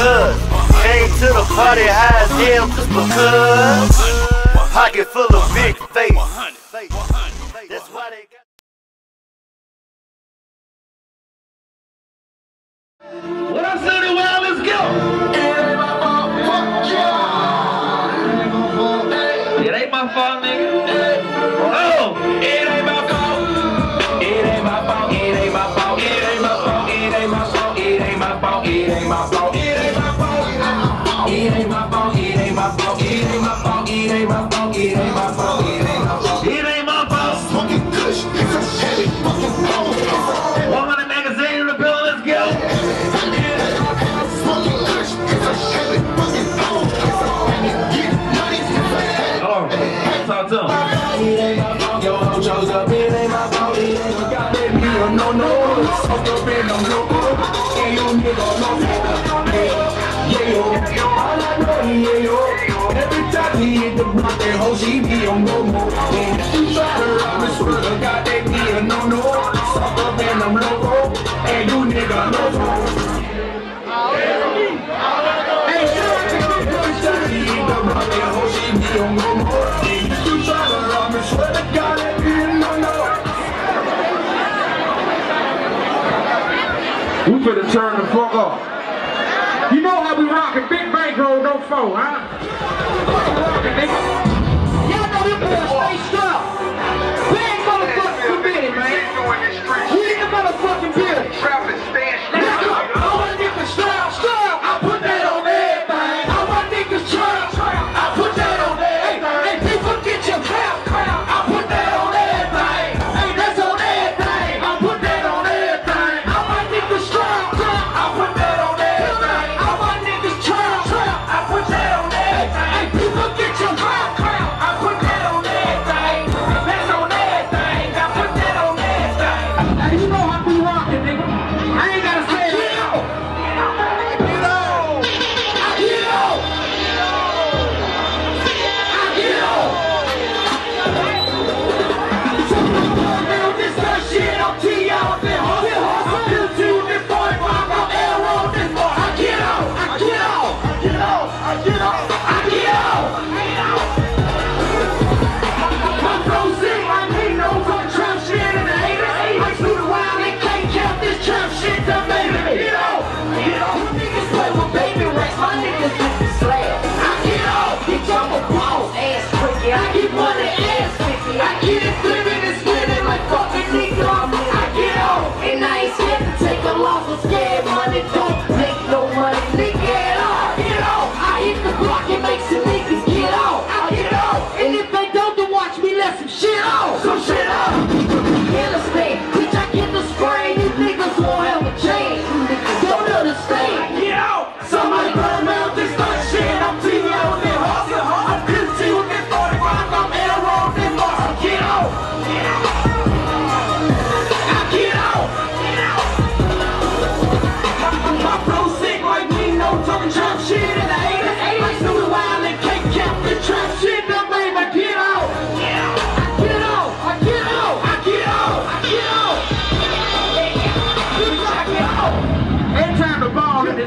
because Came to the party high as hell just because Pocket full of big face What I said a while, let's go! It me my phone. OG be on no more. Have to swear to God they be a no no. Suck up and I'm loco, and you nigga no more. The We better turn the fuck off. You know how we rockin', big bankroll, no foe, huh? motherfucking building. We in the motherfucking building. Travis, stand.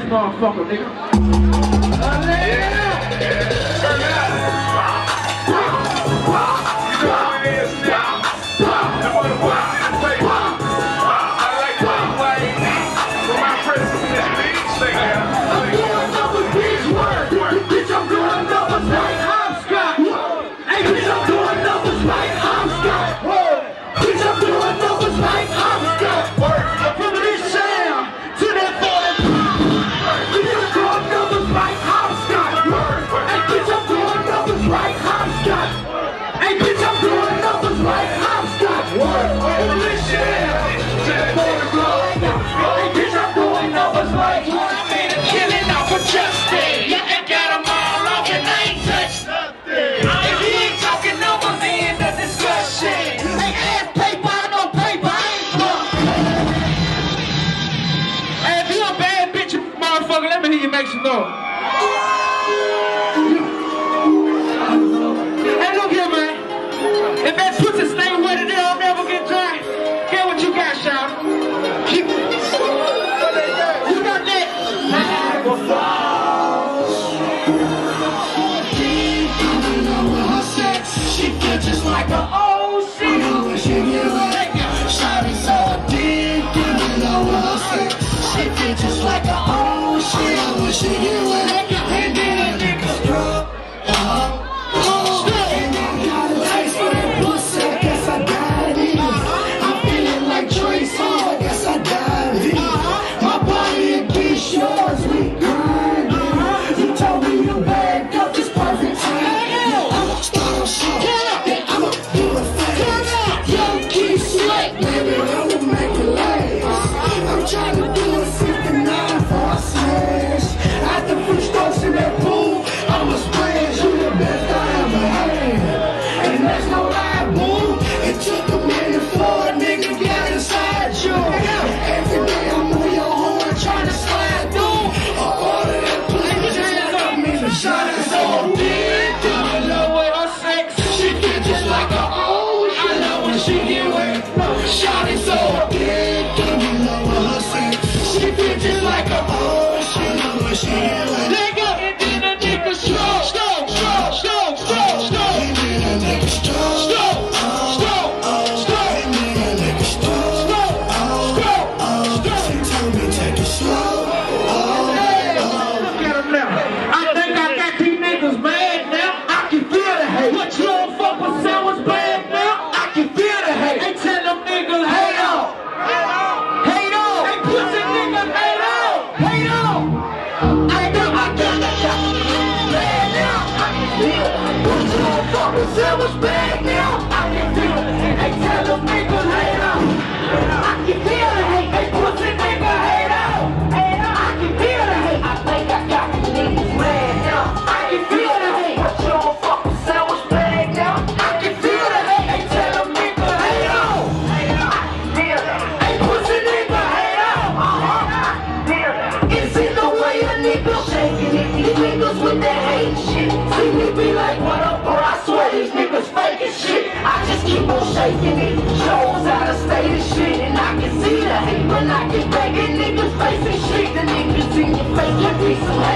motherfucker, nigga.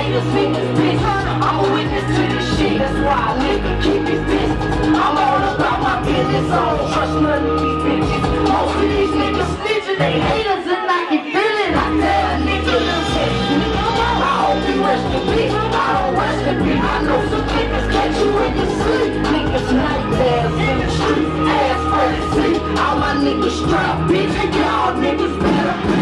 haters, bitch. I'm a witness to this shit, that's why I live and keep it business. I'm all about my business, I don't trust none of these bitches. Most of these niggas snitching, they haters and I can feel it. I tell a nigga to test me. I hope you rest in peace, I don't rest in peace. I know some niggas catch you in your sleep. Niggas nightmares in the street, ass for the sleep. All my niggas strapped, bitch, y'all niggas better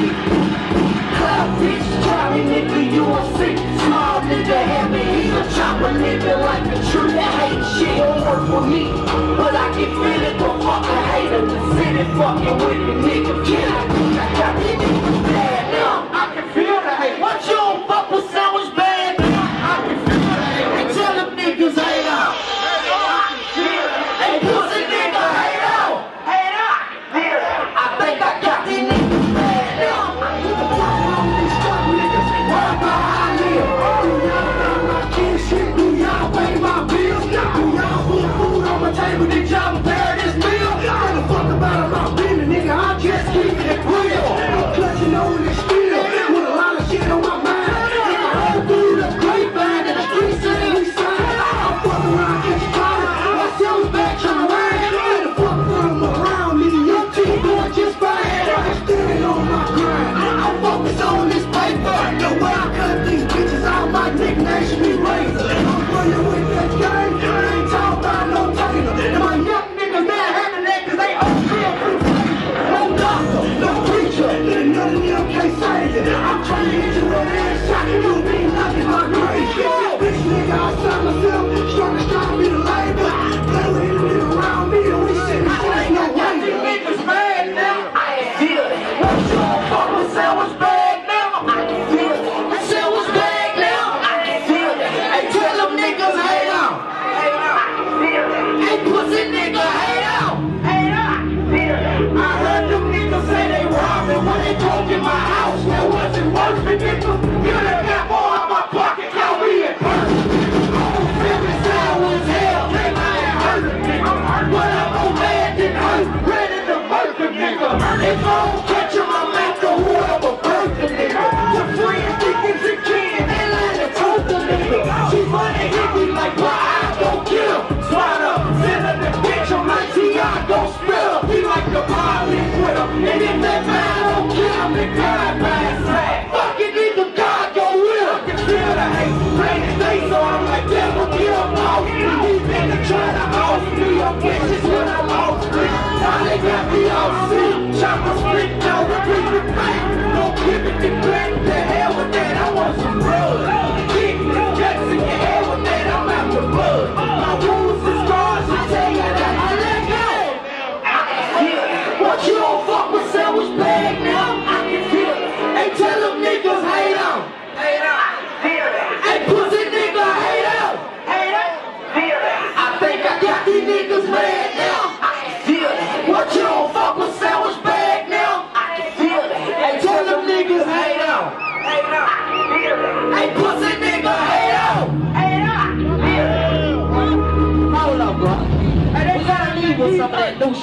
County nigga, you a sick Small nigga, heavy, he's a chopper nigga like a tree. That hate shit, don't work for me. But I can feel it. don't fucking hate The city fucking with me, nigga. Can I? I got.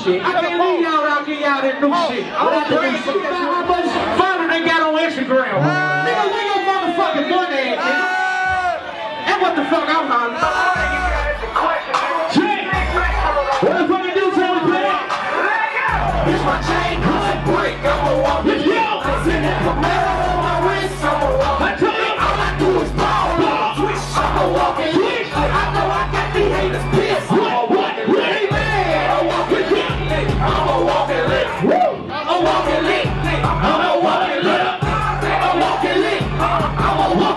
shit. I can't leave y'all out y'all that new shit. I don't give a fuck how much further they got on Instagram. Uh, Nigga, where your motherfucking money at, uh, And what the fuck I'm on?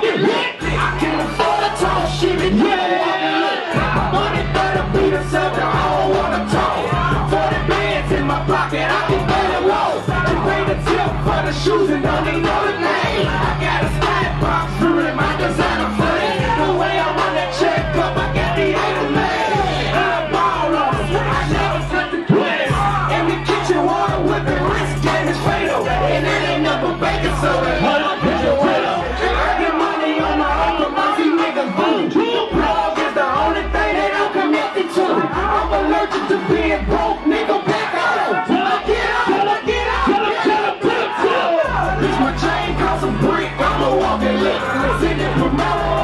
I can afford a tall shit. Yeah. Sing it from my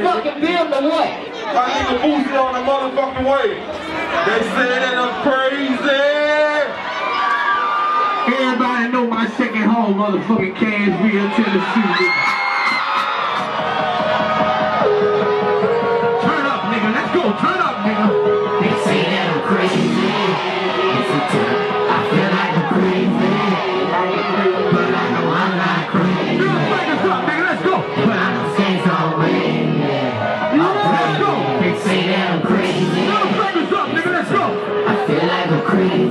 motherfucking build or what? My nigga Boosie on the motherfucking way. They say that I'm crazy. Everybody know my second home, motherfucking Cashville, Tennessee. I go crazy,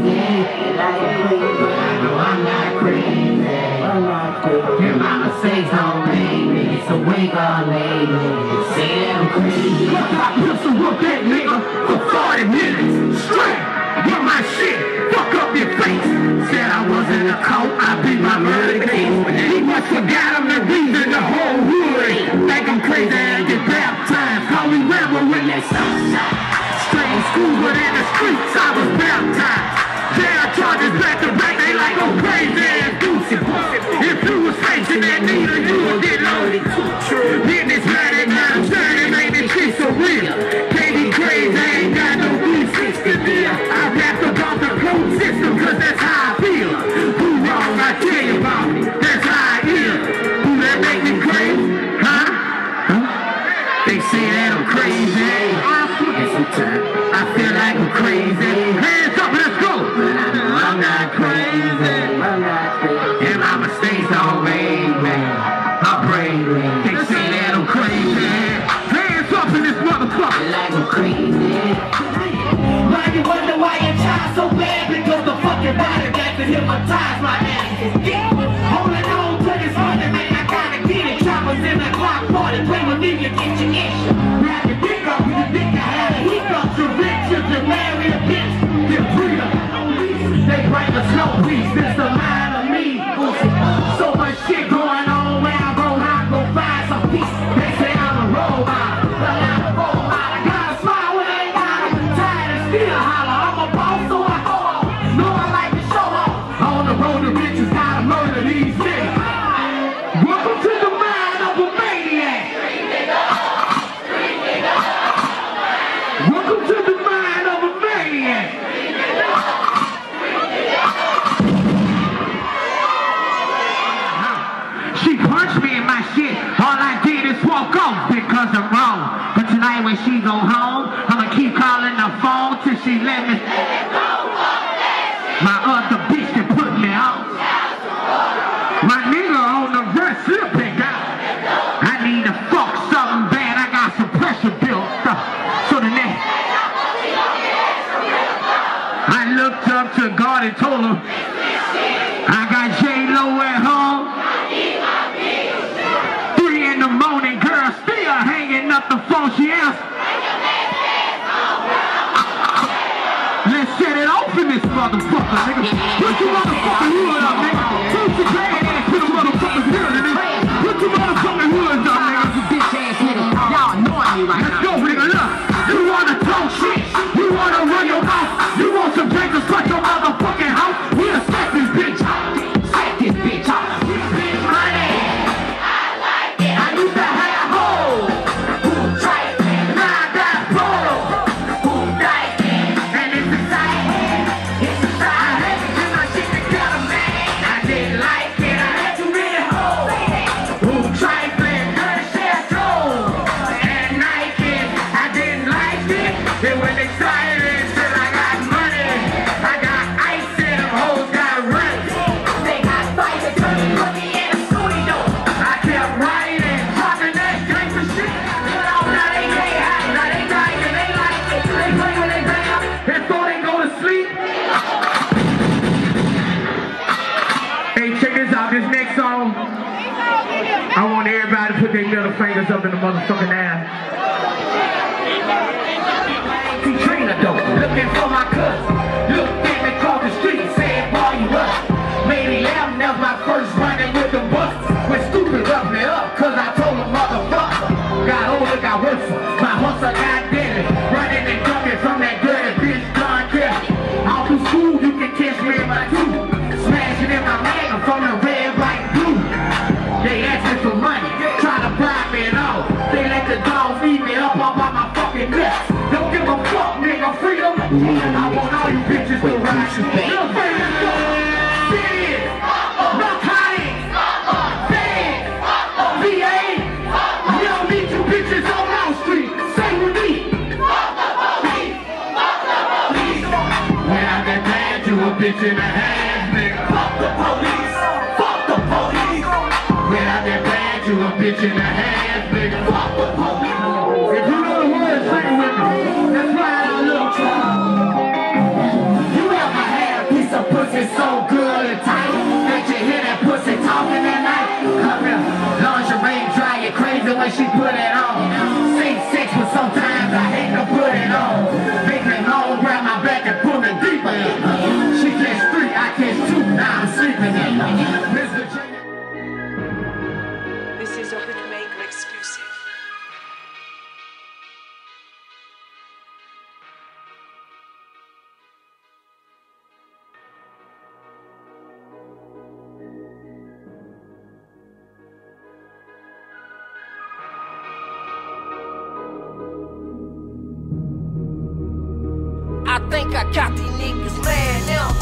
like crazy, but I know I'm not crazy. I'm not crazy. Your mama says don't make me, so we gon' leave me. Say that I'm crazy. I pistol whoop that nigga for 40 minutes straight. Run my shit, fuck up your face. Said I wasn't a coat, I beat my murder case. He must forgot I'm the reason the whole hood. Think I'm crazy, I get baptized. Call me rebel when they so Uber in the streets, I was baptized. Yeah, I charges back to back, they like no crazy. Ass If you was facing that needle, you would get Looked up to God and told him, I got J-Lo at home. Three in the morning, girl still hanging up the phone. She asked, Let's set it off in this motherfucker, nigga. Put your motherfucking hood up. Your put their middle fingers up in the motherfucking air. See Trina though, looking for my cousin. Looked in the ass, nigga. Fuck the police. Fuck the police. When I get mad, you a bitch in the ass, nigga. Fuck the police. If you know the words, sing with me. That's right, I look. You ever had a piece of pussy so good and tight that you hear that pussy talking at night? Come here, lingerie dry you crazy when she think I got these niggas mad now.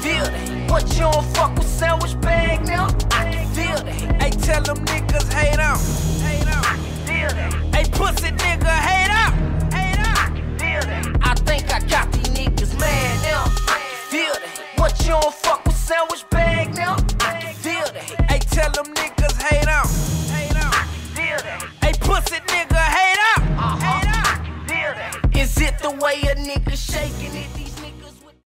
Feel that. What you don't fuck with sandwich bag now? I can feel that. Hey, tell them niggas hate on. I can feel that. Hey, pussy nigga hate on. I can feel that. I think I got these niggas mad now. Feel that. What you don't